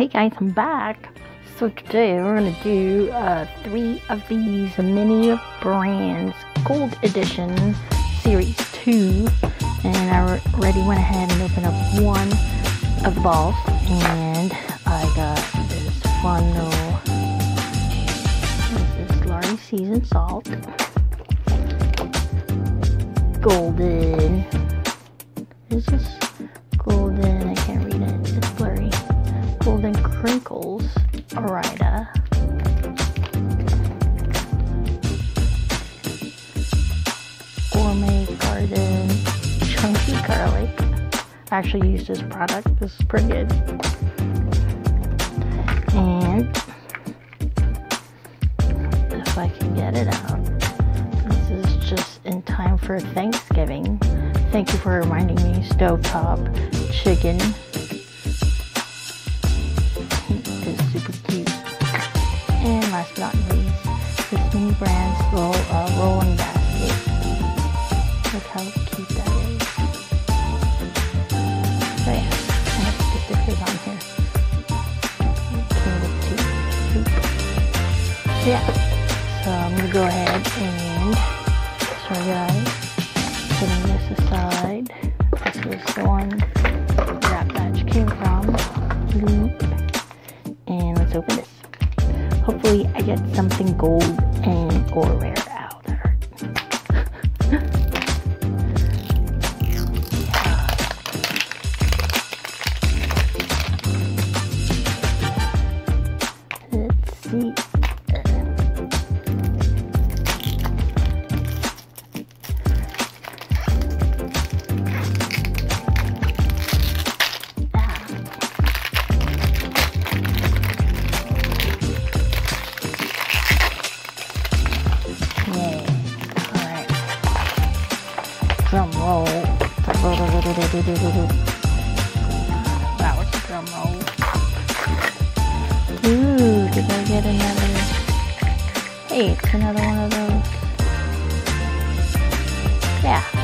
Hey guys, I'm back. So today we're gonna do uh, three of these mini brands gold edition series two, and I already went ahead and opened up one of the balls, and I got this fun little this is Lawry seasoned salt, golden. This is golden? Crinkles, Ore-Ida. Gourmet garden, chunky garlic. I actually used this product. This is pretty good. And if I can get it out, this is just in time for Thanksgiving. Thank you for reminding me. Stovetop chicken is super cute. And last but not least, this mini brand's roll, uh, rolling basket. Look how cute that is. So yeah, I have to stick this on here. So yeah, so I'm gonna go ahead and sorry guys, putting this aside. This is the one that batch came from. Loop. Let's open this. Hopefully I get something gold and or rare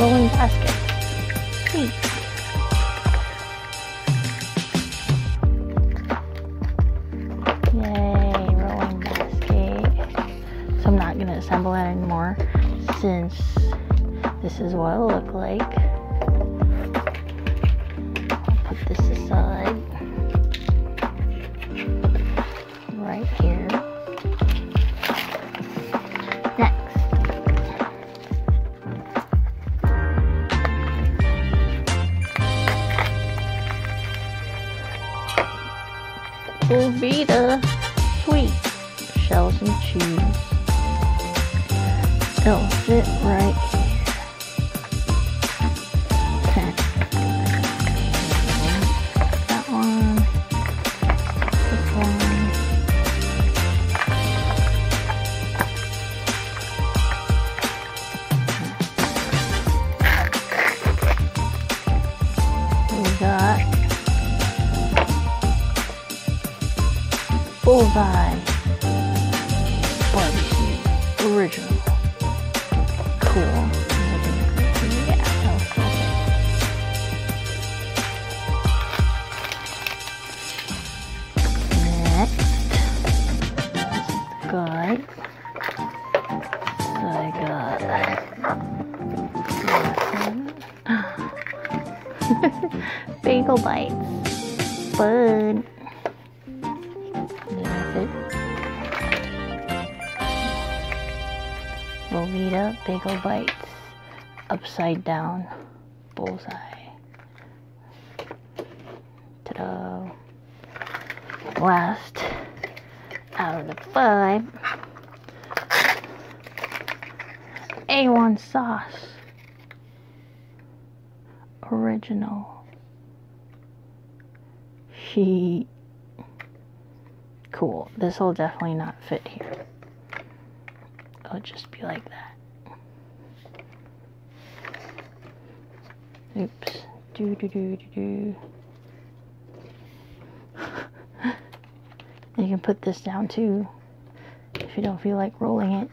rolling. Yay, rolling basket. So I'm not gonna assemble it anymore since this is what it'll look like. I'll put this aside Velveeta sweet shells and cheese. It'll fit right bullseye barbecue original. Cool. Yeah. Next, got I got bagel bites. Bud. Velveeta bagel bites. Upside down bullseye. Ta-da. Last out of the five. A1 sauce. Original. She. Cool. This will definitely not fit here. It'll just be like that. Oops. Do do do do do. You can put this down too if you don't feel like rolling it.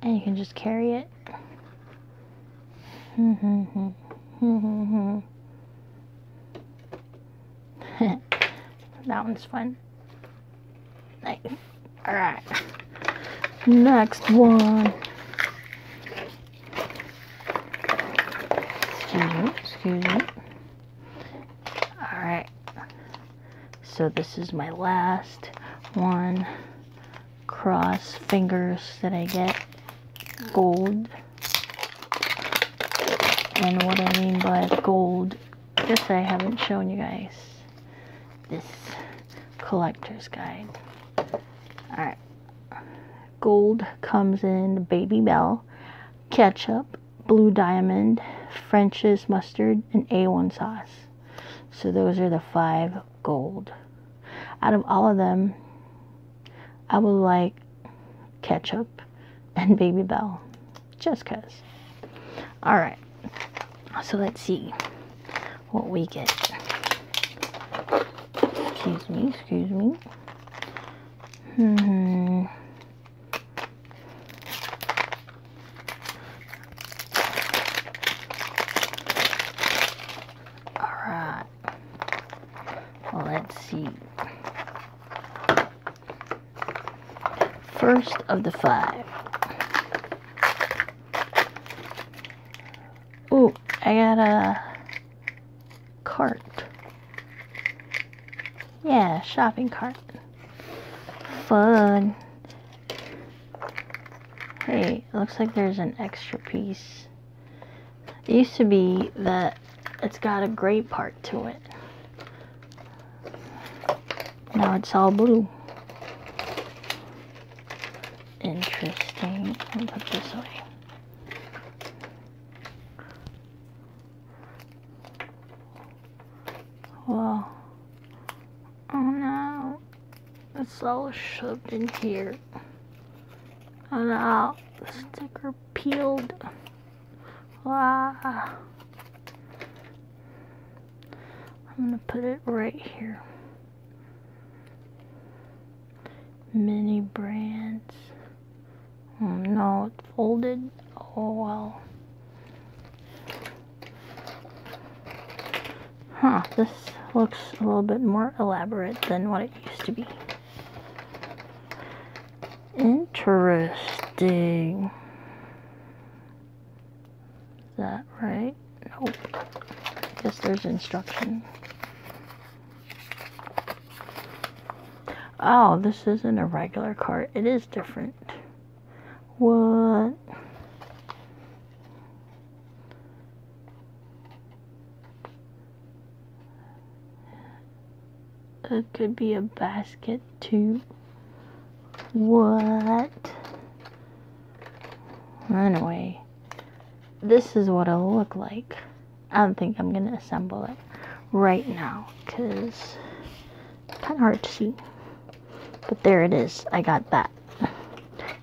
And you can just carry it. That one's fun. Nice. Alright. Next one. Excuse Alright. So this is my last one. Cross fingers that I get gold. And what I mean by gold, guess I haven't shown you guys this collector's guide. Alright. Gold comes in Babybel, ketchup, blue diamond, French's mustard, and A1 sauce. So those are the five gold. Out of all of them, I would like ketchup and Babybel. Just cause. Alright. So let's see what we get. Excuse me, excuse me. Hmm. Alright. Well, let's see. First of the five. Ooh, I got a cart. Yeah, shopping cart. Fun. Hey, it looks like there's an extra piece. It used to be that it's got a gray part to it. Now it's all blue. Interesting. Me put this away. Well, oh no, it's all shoved in here. Oh no, the sticker peeled. Wow. I'm gonna put it right here. Mini brands. Oh no, it's folded. Oh well. Huh, this looks a little bit more elaborate than what it used to be. Interesting. Is that right? Nope. I guess there's instructions. Oh, this isn't a regular cart. It is different. What? It could be a basket too. What? Anyway, this is what it'll look like. I don't think I'm gonna assemble it right now because it's kind of hard to see. But there it is. I got that.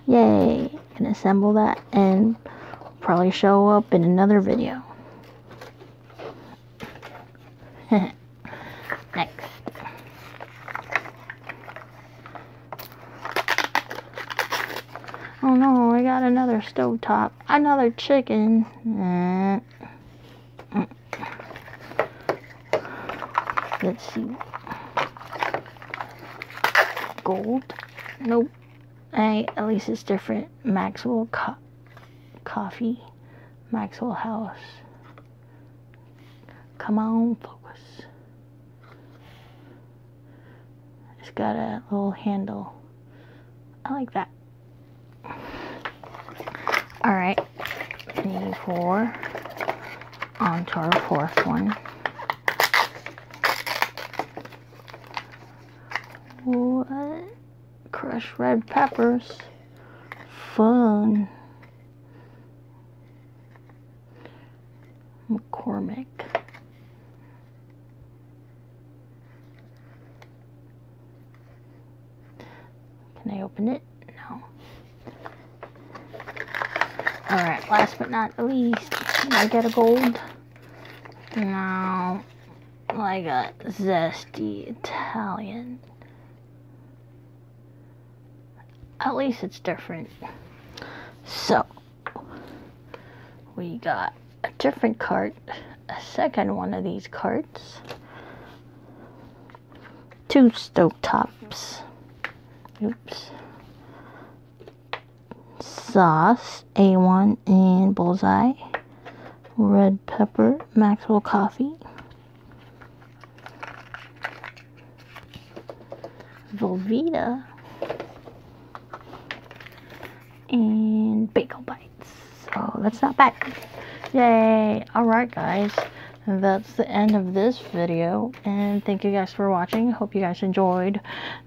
Yay! Can assemble that and probably show up in another video. Next. Oh no, I got another stovetop. Another chicken. Let's see. Gold. Nope. Hey, at least it's different. Maxwell co Coffee. Maxwell House. Come on, focus. It's got a little handle. I like that. Alright. Need four. On to our fourth one. What? Crushed red peppers. Fun. McCormick. Can I open it? No. Alright, last but not least, I get a gold. No. I got zesty Italian. At least it's different. So, we got a different cart, a second one of these carts, two tops. Oops. Sauce, A1 and Bullseye. Red pepper, Maxwell coffee. Velveeta. And bagel bites. So that's not bad. Yay! Alright guys, that's the end of this video. And thank you guys for watching. Hope you guys enjoyed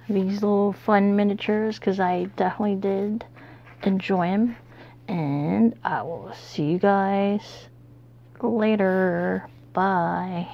these little fun miniatures because I definitely did enjoy them. And I will see you guys later. Bye.